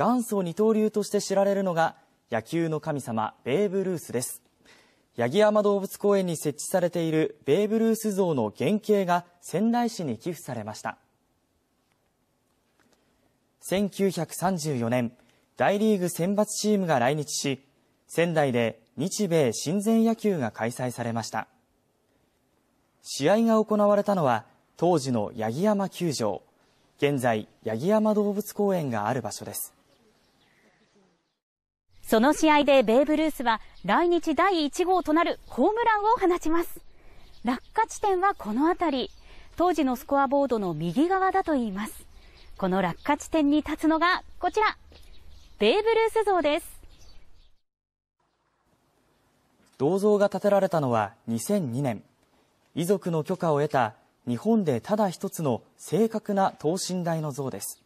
元祖二刀流として知られるのが野球の神様ベーブ・ルースです。八木山動物公園に設置されているベーブ・ルース像の原型が仙台市に寄付されました。1934年大リーグ選抜チームが来日し仙台で日米親善野球が開催されました。試合が行われたのは当時の八木山球場。現在八木山動物公園がある場所です。その試合でベーブ・ルースは来日第1号となるホームランを放ちます。落下地点はこの辺り。当時のスコアボードの右側だといいます。この落下地点に立つのがこちら。ベーブ・ルース像です。銅像が建てられたのは2002年遺族の許可を得た日本でただ一つの正確な等身大の像です。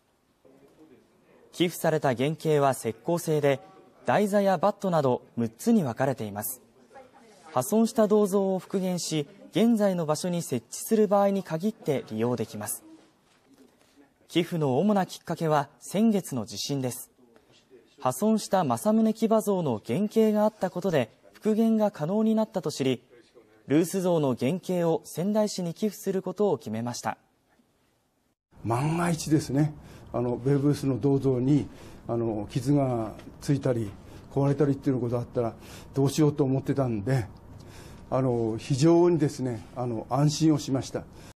寄付された原型は石膏製で台座やバットなど6つに分かれています。破損した銅像を復元し現在の場所に設置する場合に限って利用できます。寄付の主なきっかけは先月の地震です。破損した正宗騎馬像の原型があったことで復元が可能になったと知りルース像の原型を仙台市に寄付することを決めました。万が一ですね。あのベーブ・ルースの銅像にあの傷がついたり壊れたりっていうことがあったらどうしようと思ってたんであの非常にですねあの安心をしました。